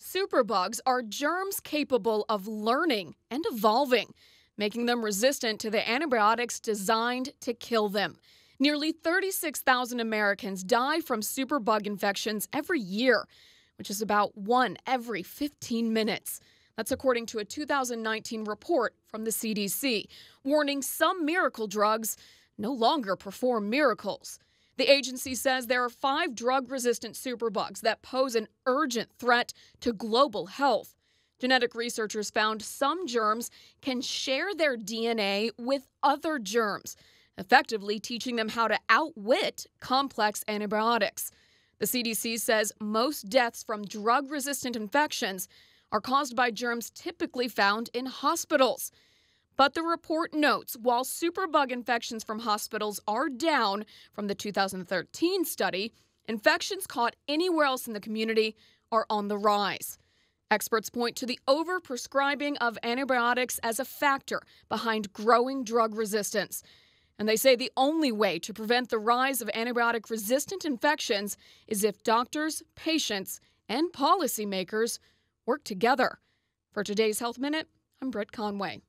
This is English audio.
Superbugs are germs capable of learning and evolving, making them resistant to the antibiotics designed to kill them. Nearly 36,000 Americans die from superbug infections every year, which is about one every 15 minutes. That's according to a 2019 report from the CDC, warning some miracle drugs no longer perform miracles. The agency says there are five drug resistant superbugs that pose an urgent threat to global health. Genetic researchers found some germs can share their DNA with other germs, effectively teaching them how to outwit complex antibiotics. The CDC says most deaths from drug resistant infections are caused by germs typically found in hospitals. But the report notes while superbug infections from hospitals are down from the 2013 study, infections caught anywhere else in the community are on the rise. Experts point to the overprescribing of antibiotics as a factor behind growing drug resistance. And they say the only way to prevent the rise of antibiotic resistant infections is if doctors, patients, and policymakers work together. For today's Health Minute, I'm Britt Conway.